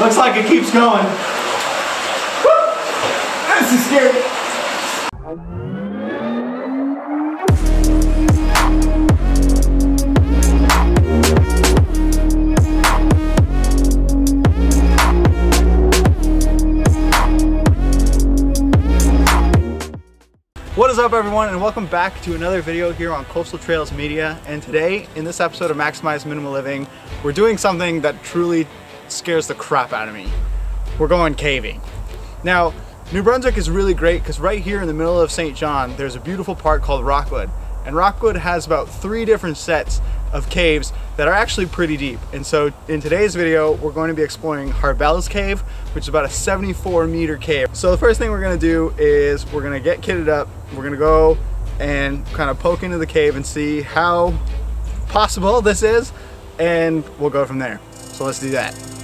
Looks like it keeps going. Woo! This is scary. What is up everyone and welcome back to another video here on Coastal Trails Media and today in this episode of Maximize Minimal Living we're doing something that truly scares the crap out of me. We're going caving. Now New Brunswick is really great because right here in the middle of Saint John there's a beautiful park called Rockwood and Rockwood has about three different sets of caves that are actually pretty deep. And so in today's video, we're going to be exploring Harbell's Cave, which is about a 74 meter cave. So the first thing we're gonna do is we're gonna get kitted up. We're gonna go and kind of poke into the cave and see how possible this is. And we'll go from there. So let's do that.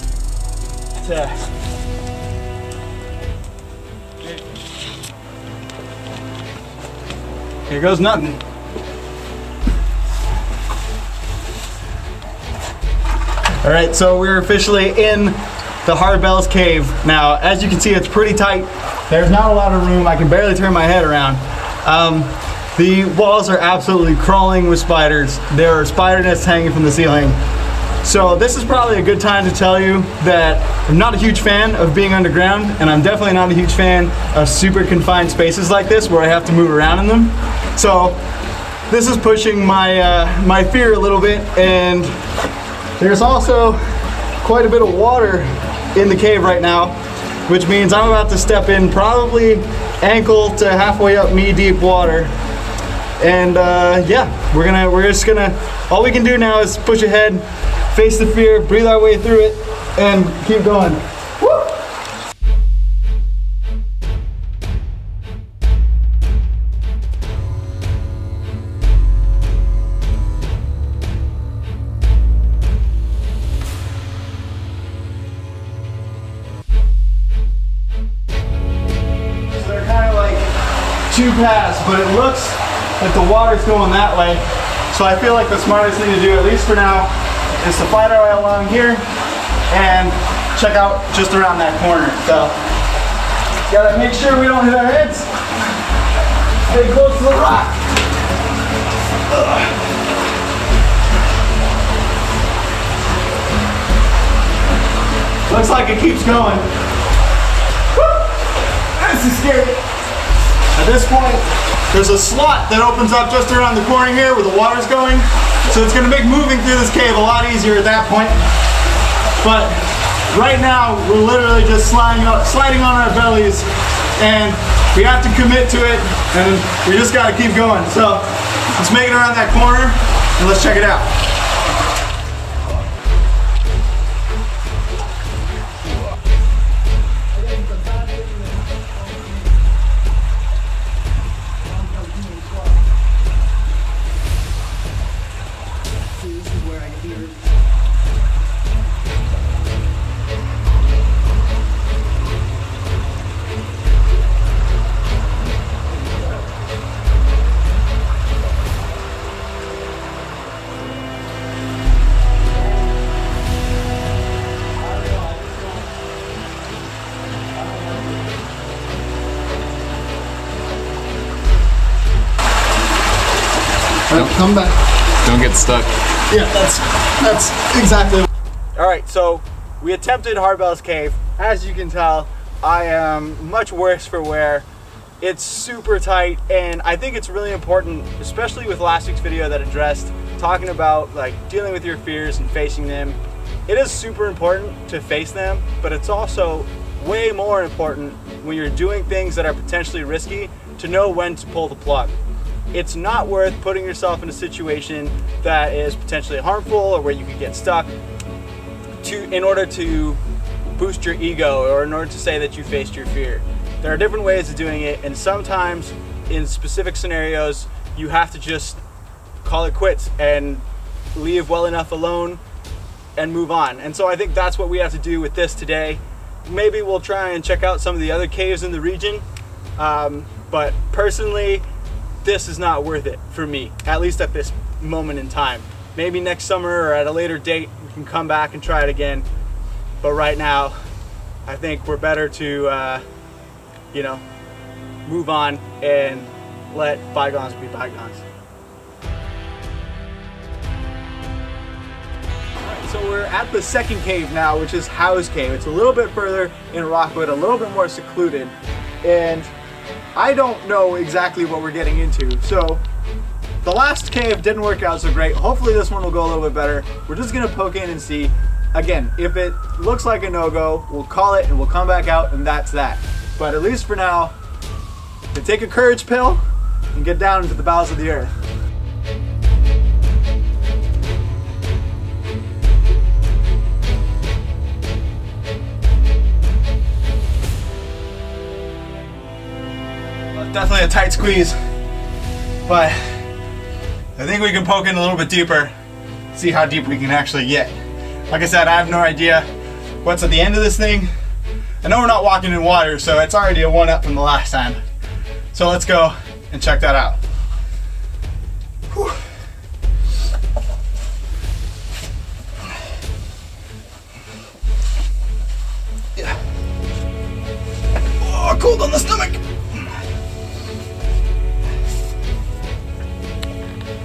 Here goes nothing. All right, so we're officially in the Harbell's Cave. Now, as you can see, it's pretty tight. There's not a lot of room. I can barely turn my head around. Um, the walls are absolutely crawling with spiders. There are spider nests hanging from the ceiling. So this is probably a good time to tell you that I'm not a huge fan of being underground and I'm definitely not a huge fan of super confined spaces like this where I have to move around in them. So this is pushing my, uh, my fear a little bit and there's also quite a bit of water in the cave right now, which means I'm about to step in probably ankle to halfway up knee deep water. And uh, yeah, we're gonna, we're just gonna, all we can do now is push ahead, face the fear, breathe our way through it, and keep going. Woo! So they're kind of like two paths, but it looks like the water's going that way. So I feel like the smartest thing to do, at least for now, is to find our way along here and check out just around that corner. So gotta make sure we don't hit our heads. Stay close to the rock. Ugh. Looks like it keeps going. This is scary. At this point, there's a slot that opens up just around the corner here where the water's going. So it's gonna make moving through this cave a lot easier at that point. But right now, we're literally just sliding, up, sliding on our bellies and we have to commit to it and we just gotta keep going. So let's make it around that corner and let's check it out. Come back. Don't get stuck. Yeah, that's that's exactly. All right, so we attempted Harbell's Cave. As you can tell, I am much worse for wear. It's super tight, and I think it's really important, especially with last week's video that addressed talking about like dealing with your fears and facing them. It is super important to face them, but it's also way more important when you're doing things that are potentially risky to know when to pull the plug it's not worth putting yourself in a situation that is potentially harmful or where you could get stuck to in order to boost your ego or in order to say that you faced your fear. There are different ways of doing it and sometimes in specific scenarios you have to just call it quits and leave well enough alone and move on. And so I think that's what we have to do with this today. Maybe we'll try and check out some of the other caves in the region. Um, but personally, this is not worth it for me, at least at this moment in time. Maybe next summer or at a later date, we can come back and try it again. But right now, I think we're better to, uh, you know, move on and let bygones be bygones. so we're at the second cave now, which is Howe's Cave. It's a little bit further in Rockwood, a little bit more secluded, and I don't know exactly what we're getting into. So the last cave didn't work out so great. Hopefully this one will go a little bit better. We're just gonna poke in and see. Again, if it looks like a no-go, we'll call it and we'll come back out and that's that. But at least for now, to take a courage pill and get down into the bowels of the earth. Definitely a tight squeeze, but I think we can poke in a little bit deeper, see how deep we can actually get. Like I said, I have no idea what's at the end of this thing. I know we're not walking in water, so it's already a one up from the last time. So let's go and check that out. Whew. Yeah. Oh, cold on the stomach.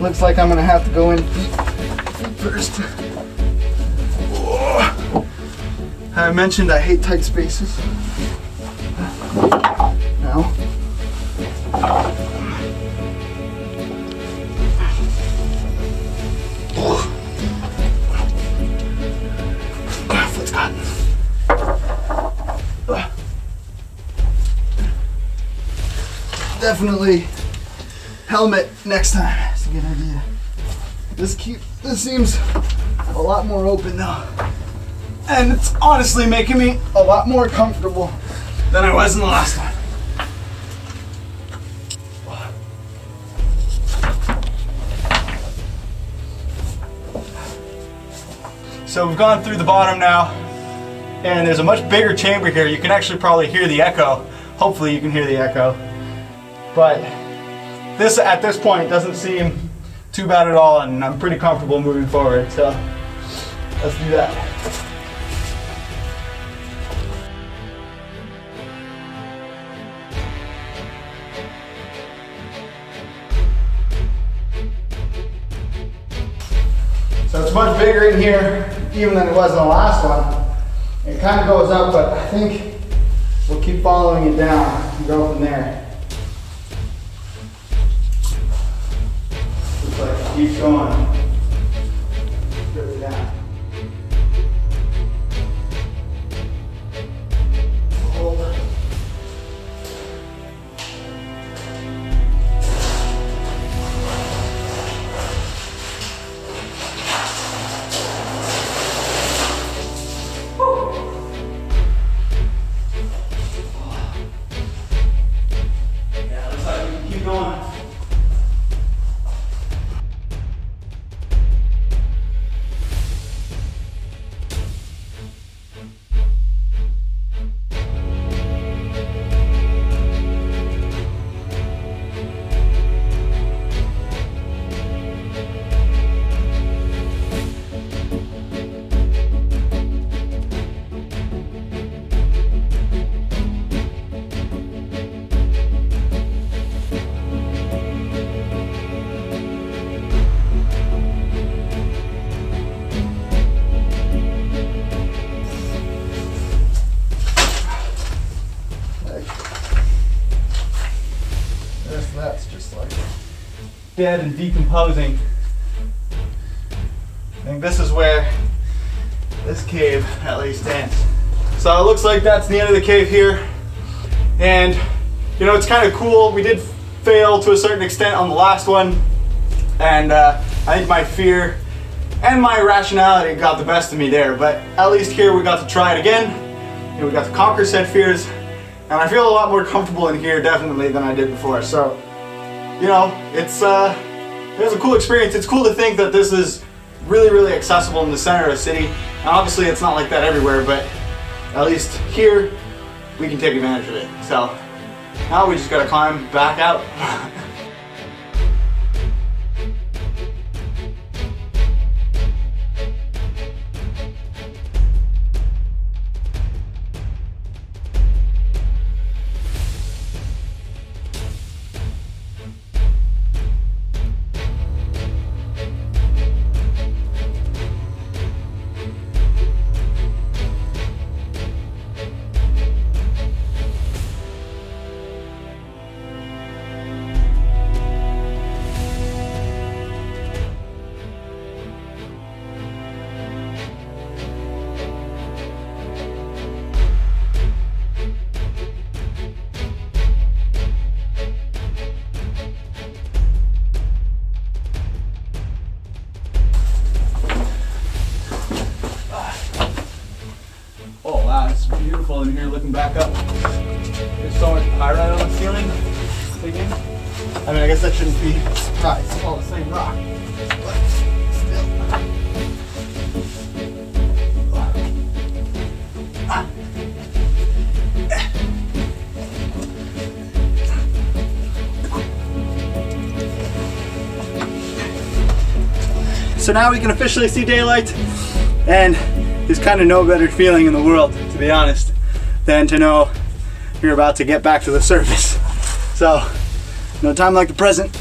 Looks like I'm gonna have to go in feet, feet first. Oh. I mentioned I hate tight spaces. Now. Definitely helmet next time. This keep this seems a lot more open now. And it's honestly making me a lot more comfortable than I was in the last one. So we've gone through the bottom now, and there's a much bigger chamber here. You can actually probably hear the echo. Hopefully you can hear the echo. But this at this point doesn't seem too bad at all and I'm pretty comfortable moving forward. So let's do that. So it's much bigger in here even than it was in the last one. It kind of goes up, but I think we'll keep following it down and go from there. Keeps going. Dead and decomposing. I think this is where this cave at least ends. So it looks like that's the end of the cave here. And you know, it's kind of cool. We did fail to a certain extent on the last one. And uh, I think my fear and my rationality got the best of me there. But at least here we got to try it again. We got to conquer said fears. And I feel a lot more comfortable in here definitely than I did before. So you know, it's uh, it was a cool experience. It's cool to think that this is really, really accessible in the center of the city. And obviously it's not like that everywhere, but at least here, we can take advantage of it. So now we just gotta climb back out. I mean, I guess that shouldn't be a surprise. It's all the same rock. But still. So now we can officially see daylight, and there's kind of no better feeling in the world, to be honest, than to know you're about to get back to the surface. So, no time like the present.